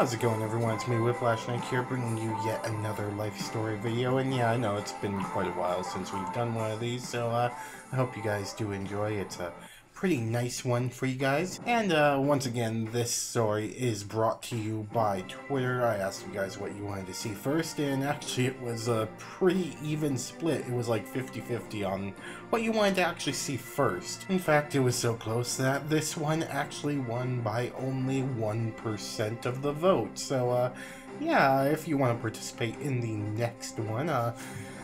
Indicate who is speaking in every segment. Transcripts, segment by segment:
Speaker 1: How's it going everyone? It's me Whiplash Snake here bringing you yet another life story video and yeah I know it's been quite a while since we've done one of these so uh, I hope you guys do enjoy. It's a pretty nice one for you guys. And uh, once again, this story is brought to you by Twitter. I asked you guys what you wanted to see first, and actually it was a pretty even split. It was like 50-50 on what you wanted to actually see first. In fact, it was so close that this one actually won by only 1% of the vote. So, uh, yeah, if you want to participate in the next one, uh,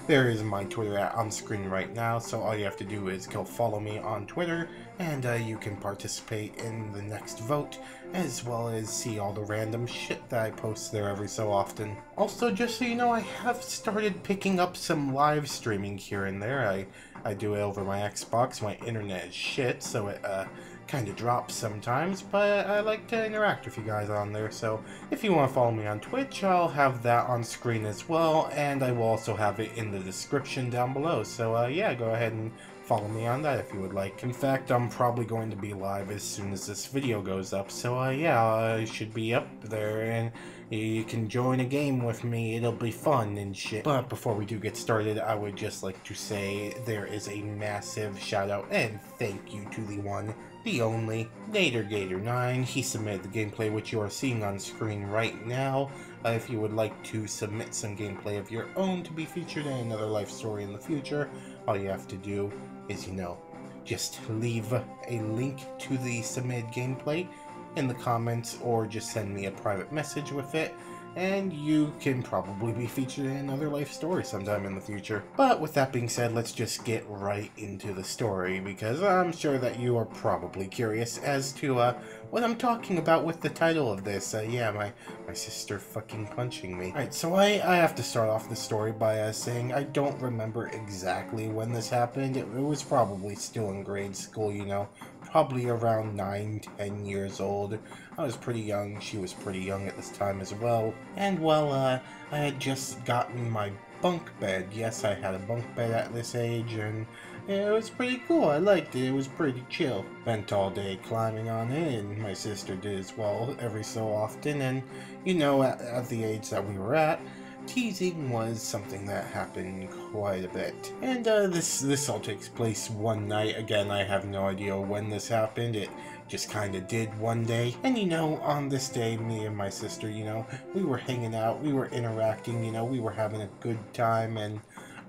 Speaker 1: there is my Twitter at on screen right now, so all you have to do is go follow me on Twitter, and uh, you can participate in the next vote, as well as see all the random shit that I post there every so often. Also, just so you know, I have started picking up some live streaming here and there. I, I do it over my Xbox, my internet is shit, so it, uh, kind of drops sometimes, but I like to interact with you guys on there, so if you want to follow me on Twitch, I'll have that on screen as well, and I will also have it in the description down below, so uh, yeah, go ahead and follow me on that if you would like. In fact, I'm probably going to be live as soon as this video goes up, so uh, yeah, I should be up there, and you can join a game with me, it'll be fun and shit. But before we do get started, I would just like to say there is a massive shout out and thank you to the one the only Nader Gator 9. He submitted the gameplay which you are seeing on screen right now. Uh, if you would like to submit some gameplay of your own to be featured in another life story in the future, all you have to do is, you know, just leave a link to the submitted gameplay in the comments or just send me a private message with it and you can probably be featured in another life story sometime in the future. But with that being said, let's just get right into the story, because I'm sure that you are probably curious as to uh, what I'm talking about with the title of this. Uh, yeah, my, my sister fucking punching me. Alright, so I, I have to start off the story by uh, saying I don't remember exactly when this happened. It, it was probably still in grade school, you know, probably around 9, 10 years old. I was pretty young, she was pretty young at this time as well. And well, uh, I had just gotten my bunk bed. Yes, I had a bunk bed at this age, and it was pretty cool. I liked it. It was pretty chill. Spent all day climbing on it, and my sister did as well every so often. And, you know, at, at the age that we were at, teasing was something that happened quite a bit. And uh, this this all takes place one night. Again, I have no idea when this happened. It just kind of did one day. And you know, on this day, me and my sister, you know, we were hanging out, we were interacting, you know, we were having a good time. And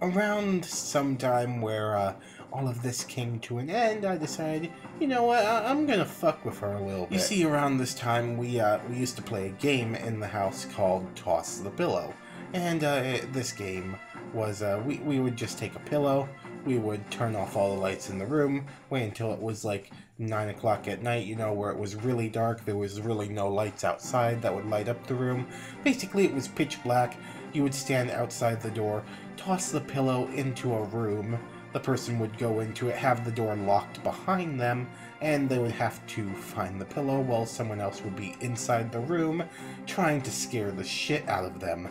Speaker 1: around some time where uh, all of this came to an end, I decided, you know what, I- am gonna fuck with her a little bit. You see, around this time, we uh, we used to play a game in the house called Toss the Pillow. And uh, this game was uh, we, we would just take a pillow, we would turn off all the lights in the room, wait until it was like 9 o'clock at night, you know, where it was really dark, there was really no lights outside that would light up the room. Basically, it was pitch black. You would stand outside the door, toss the pillow into a room, the person would go into it, have the door locked behind them, and they would have to find the pillow while someone else would be inside the room trying to scare the shit out of them.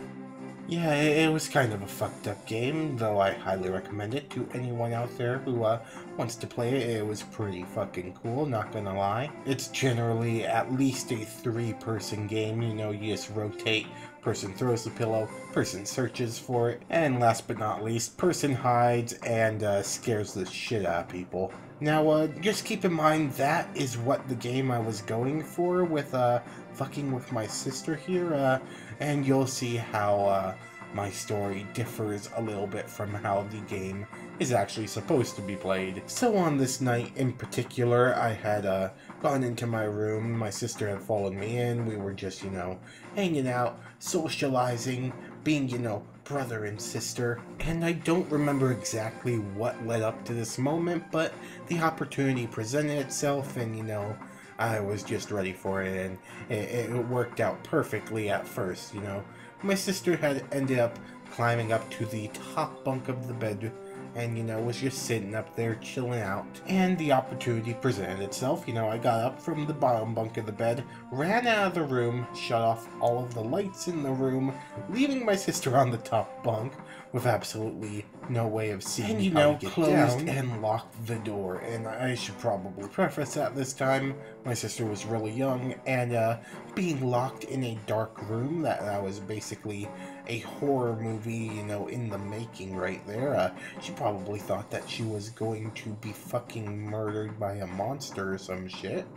Speaker 1: Yeah, it, was kind of a fucked up game, though I highly recommend it to anyone out there who uh, wants to play it. It was pretty fucking cool, not gonna lie. It's generally at least a three-person game, you know, you just rotate, person throws the pillow, person searches for it, and last but not least, person hides and uh, scares the shit out of people. Now, uh, just keep in mind that is what the game I was going for with, uh, fucking with my sister here, uh, and you'll see how uh, my story differs a little bit from how the game is actually supposed to be played. So on this night in particular, I had uh, gone into my room, my sister had followed me in, we were just, you know, hanging out, socializing, being, you know, brother and sister. And I don't remember exactly what led up to this moment, but the opportunity presented itself and, you know, I was just ready for it, and it, it worked out perfectly at first, you know. My sister had ended up climbing up to the top bunk of the bed and you know was just sitting up there chilling out. And the opportunity presented itself. You know i got up from the bottom bunk of the bed ran out of the room shut off all of the lights in the room leaving my sister on the top bunk with absolutely no way of seeing
Speaker 2: And, you
Speaker 1: how
Speaker 2: know,
Speaker 1: to get
Speaker 2: closed
Speaker 1: down and locked the door. And I should probably preface that this time, my sister was really young, and uh, being locked in a dark room, that, that was basically a horror movie, you know, in the making right there. Uh, she probably thought that she was going to be fucking murdered by a monster or some shit.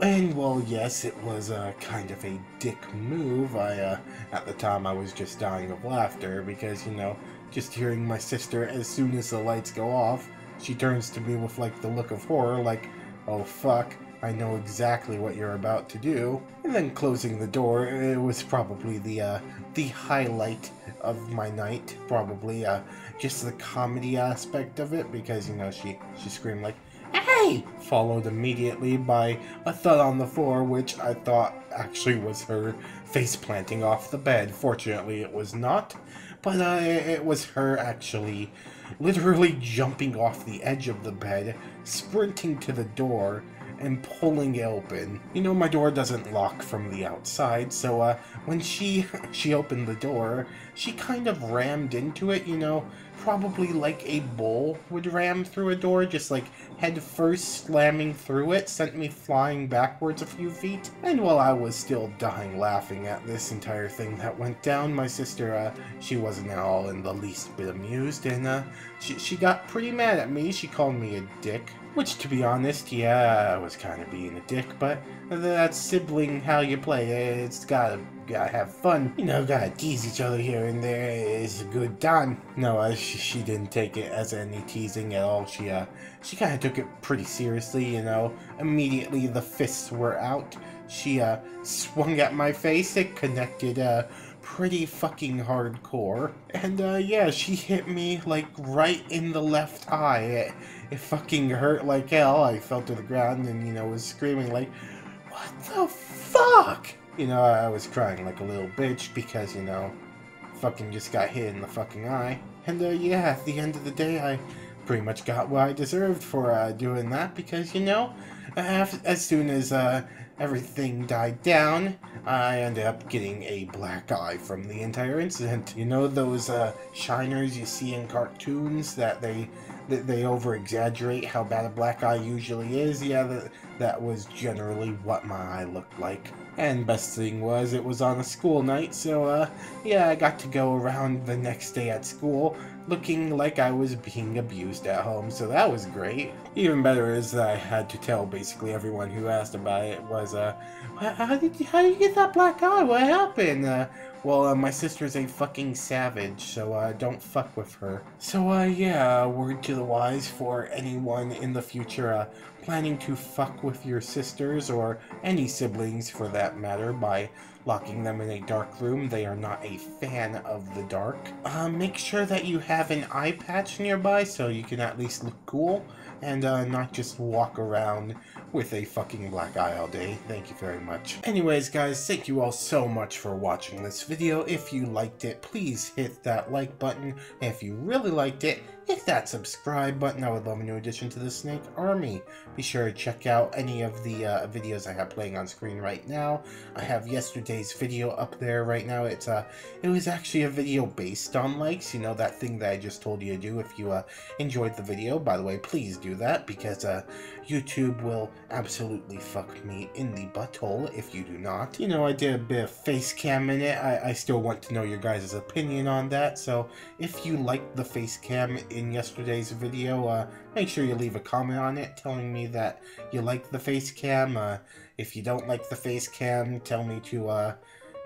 Speaker 1: And well, yes, it was a kind of a dick move. I, uh, at the time, I was just dying of laughter because, you know, just hearing my sister as soon as the lights go off, she turns to me with like the look of horror, like, oh fuck, I know exactly what you're about to do. And then closing the door, it was probably the, uh, the highlight of my night, probably, uh, just the comedy aspect of it because, you know, she, she screamed like, Followed immediately by a thud on the floor, which I thought actually was her face planting off the bed. Fortunately, it was not, but uh, it was her actually literally jumping off the edge of the bed, sprinting to the door, and pulling it open. You know, my door doesn't lock from the outside, so uh, when she she opened the door, she kind of rammed into it, you know, probably like a bull would ram through a door, just like head first slamming through it, sent me flying backwards a few feet. And while I was still dying laughing at this entire thing that went down, my sister, uh, she wasn't at all in the least bit amused, and uh, she, she got pretty mad at me. She called me a dick. Which, to be honest, yeah, I was kind of being a dick, but that's sibling how you play. It's gotta, gotta have fun. You know, gotta tease each other here and there. It's a good time. No, she, she didn't take it as any teasing at all. She, uh, she kind of took it pretty seriously, you know. Immediately the fists were out. She, uh, swung at my face. It connected, uh, pretty fucking hardcore. And, uh, yeah, she hit me, like, right in the left eye. It, it fucking hurt like hell. I fell to the ground and, you know, was screaming like, what the fuck? You know, I was crying like a little bitch because, you know, fucking just got hit in the fucking eye. And, uh, yeah, at the end of the day, I pretty much got what I deserved for, uh, doing that because, you know, as soon as, uh, everything died down, I ended up getting a black eye from the entire incident. You know those uh, shiners you see in cartoons that they that they over exaggerate how bad a black eye usually is? Yeah, that, that was generally what my eye looked like. And best thing was, it was on a school night, so uh, yeah, I got to go around the next day at school looking like I was being abused at home, so that was great. Even better is that I had to tell basically everyone who asked about it was, uh, how did you, how did you get that black eye? What happened? Uh, well, uh, my sister's a fucking savage, so uh, don't fuck with her. So, uh, yeah, word to the wise for anyone in the future uh, planning to fuck with your sisters or any siblings for that matter by locking them in a dark room. They are not a fan of the dark. Uh, make sure that you have an eye patch nearby so you can at least look cool and uh, not just walk around with a fucking black eye all day. Thank you very much. Anyways, guys, thank you all so much for watching this video. If you liked it, please hit that like button. If you really liked it, hit that subscribe button. I would love a new addition to the Snake Army. Be sure to check out any of the uh, videos I have playing on screen right now. I have yesterday's video up there right now. It's uh, It was actually a video based on likes. You know, that thing that I just told you to do if you uh, enjoyed the video. By the way, please do that because uh, YouTube will absolutely fuck me in the butthole if you do not. You know, I did a bit of face cam in it. I, I still want to know your guys' opinion on that. So if you like the face cam in yesterday's video, uh, make sure you leave a comment on it telling me that you like the face cam. Uh, if you don't like the face cam, tell me to uh,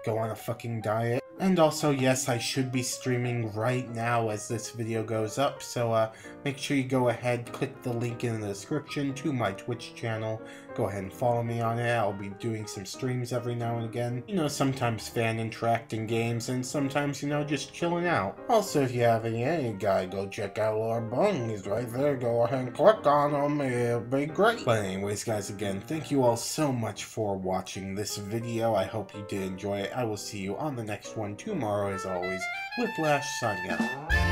Speaker 1: go on a fucking diet. And also, yes, I should be streaming right now as this video goes up, so uh, make sure you go ahead, click the link in the description to my Twitch channel. Go ahead and follow me on it. I'll be doing some streams every now and again. You know, sometimes fan interacting games, and sometimes, you know, just chilling out. Also, if you have any, any guy, go check out Lord Bung. He's right there. Go ahead and click on him. It'll be great. But anyways, guys, again, thank you all so much for watching this video. I hope you did enjoy it. I will see you on the next one tomorrow, as always. Whiplash signing out.